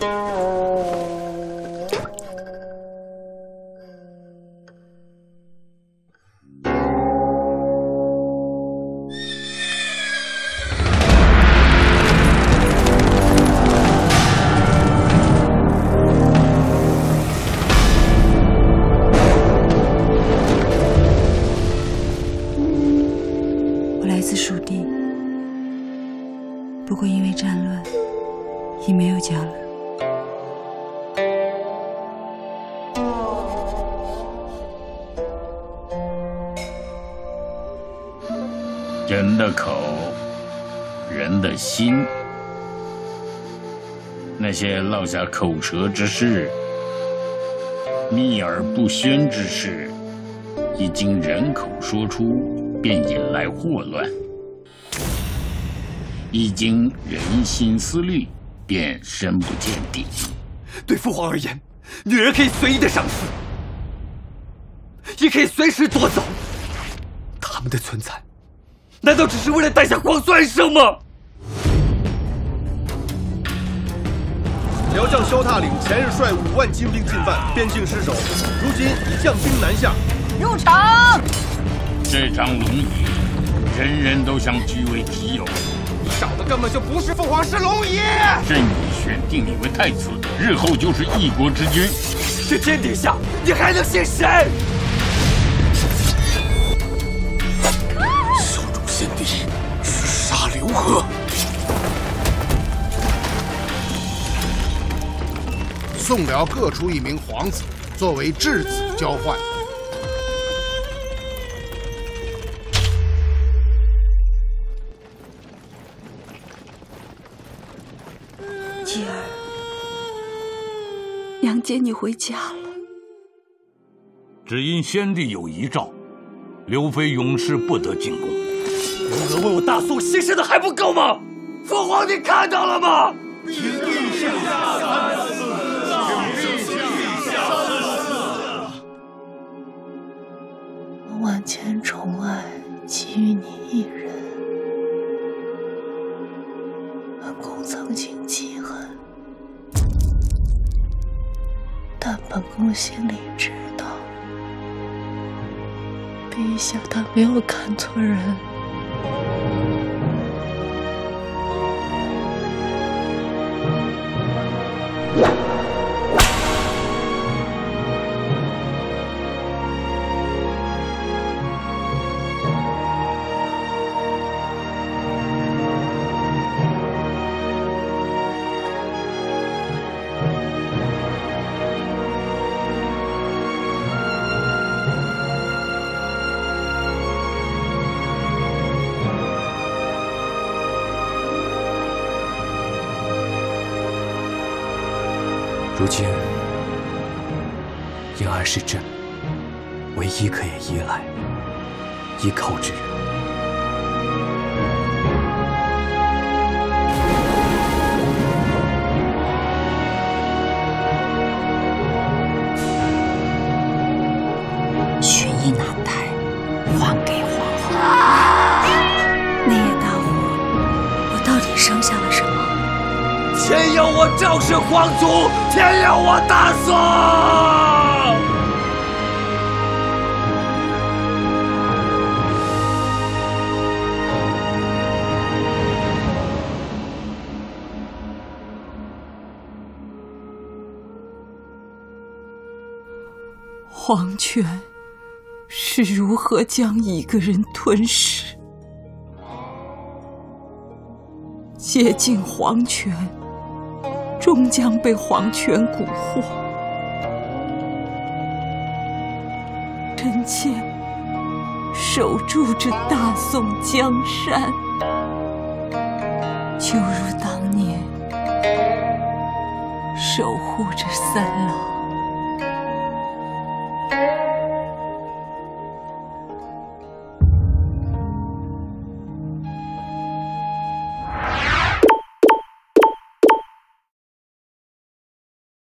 我来自蜀地，不过因为战乱，已没有家了。人的口，人的心，那些落下口舌之事、秘而不宣之事，一经人口说出，便引来祸乱；一经人心思虑，便深不见底。对父皇而言，女人可以随意的赏赐，也可以随时夺走。他们的存在，难道只是为了带下皇孙而生吗？辽将萧踏领前日率五万精兵进犯，边境失守，如今已将兵南下，入场。这张龙椅，人人都想据为己有。你找的根本就不是凤凰，是龙椅。朕已选定你为太子，日后就是一国之君。这天底下，你还能信谁？宋辽各出一名皇子作为质子交换。继儿，娘接你回家了。只因先帝有遗诏，刘妃永世不得进宫。刘娥为我大宋牺牲的还不够吗？父皇，你看到了吗？请陛下三思，曾经记恨，但本宫心里知道，陛下他没有看错人。如今，婴儿是朕唯一可以依赖、依靠之人。天佑我赵氏皇族，天佑我大宋！皇权是如何将一个人吞噬？接近皇权，终将被黄泉蛊惑。臣妾守住这大宋江山，就如当年守护着三郎。